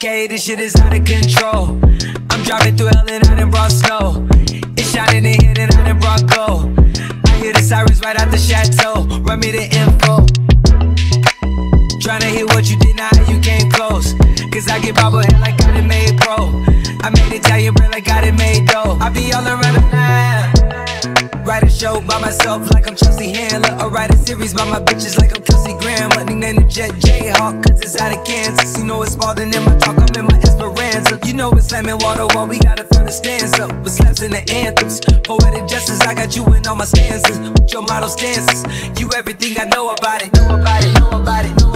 Okay, this shit is out of control. I'm driving through hell and I done brought snow. It's shining and I done brought gold. I hear the sirens right out the chateau. Tryna hear what you did, now you came close. Cause I get bobblehead like I done made pro. I made Italian bread like I done made dough. I be all around the line. Write a show by myself like I'm Chelsea Handler. Or write a series by my bitches like I'm Kelsey Grammer. Nickname the Jet Jayhawk, cause it's out of Kansas. You know it's more than in my talk, I'm in my Esperanza. You know it's slamming water while we gotta fill the stands up. With slaps in the anthems. Poetic justice, I got you in all my stanzas. With your model stances. You everything I know about it. Know about it, know about it, know about it,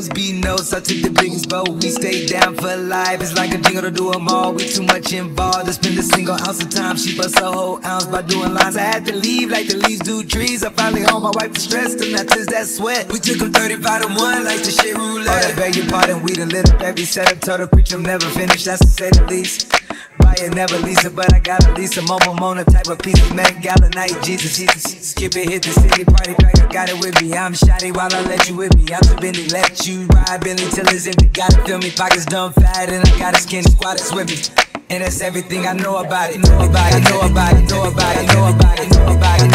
C knows, B knows. I took the biggest boat. We stayed down for life. It's like a jingle to do 'em all. We too much involved to spend a single ounce of time. She bust a whole ounce by doing lines. I had to leave like the leaves do trees. I finally home. My wife was stressed and that's that sweat. We took 'em 35 to 1 like the shit roulette. Oh, I beg your pardon. We done lit up every setup. Told her preach 'em never finished. That's to say the least. It, never lease it, but I got at least a mobile Mona type of piece of man. Gala night. Jesus, Jesus, skip it, hit the city party pack. I got it with me. I'm shoddy while I let you with me. I'm the Bentley, let you ride Billy till it's empty. Gotta feel me, pockets dumb fat, and I got a skin squad that's with me. And that's everything I know about it. Know about it. Know about it. know about it. Know about it, know about it.